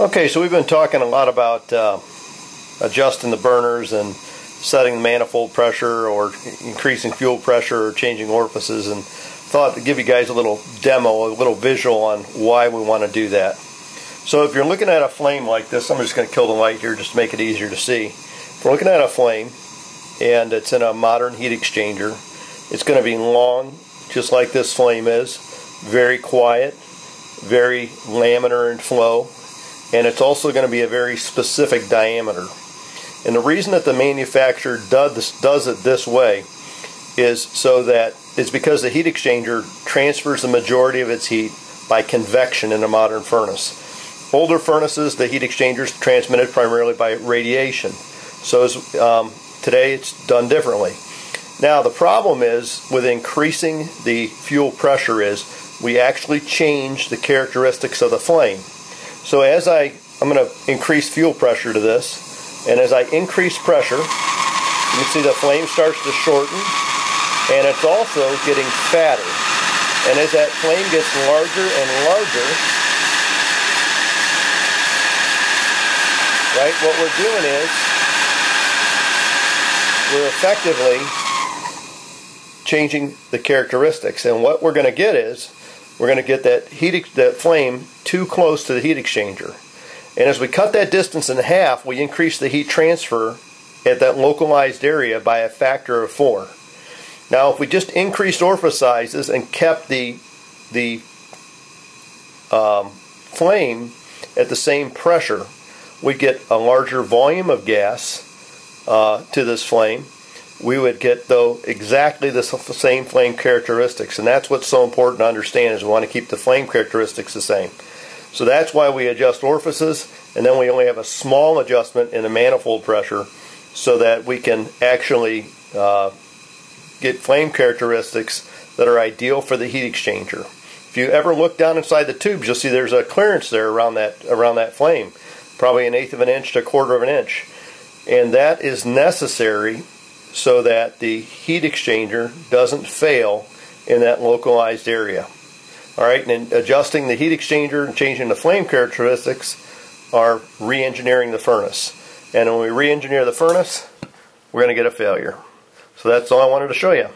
Okay, so we've been talking a lot about uh, adjusting the burners and setting the manifold pressure or increasing fuel pressure or changing orifices and thought to give you guys a little demo, a little visual on why we want to do that. So if you're looking at a flame like this, I'm just going to kill the light here just to make it easier to see. If we're looking at a flame and it's in a modern heat exchanger, it's going to be long, just like this flame is, very quiet, very laminar in flow, and it's also going to be a very specific diameter. And the reason that the manufacturer does, does it this way is so that it's because the heat exchanger transfers the majority of its heat by convection in a modern furnace. Older furnaces, the heat exchangers transmitted primarily by radiation. So as, um, today it's done differently. Now the problem is with increasing the fuel pressure is we actually change the characteristics of the flame. So as I, I'm going to increase fuel pressure to this, and as I increase pressure, you can see the flame starts to shorten, and it's also getting fatter. And as that flame gets larger and larger, right, what we're doing is we're effectively changing the characteristics. And what we're going to get is we're going to get that heat that flame too close to the heat exchanger. And as we cut that distance in half, we increase the heat transfer at that localized area by a factor of four. Now, if we just increased orifice sizes and kept the the um, flame at the same pressure, we'd get a larger volume of gas uh, to this flame, we would get though exactly the same flame characteristics and that's what's so important to understand is we want to keep the flame characteristics the same. So that's why we adjust orifices and then we only have a small adjustment in the manifold pressure so that we can actually uh, get flame characteristics that are ideal for the heat exchanger. If you ever look down inside the tubes you'll see there's a clearance there around that around that flame probably an eighth of an inch to a quarter of an inch. And that is necessary so that the heat exchanger doesn't fail in that localized area. All right, and adjusting the heat exchanger and changing the flame characteristics are re-engineering the furnace. And when we re-engineer the furnace, we're going to get a failure. So that's all I wanted to show you.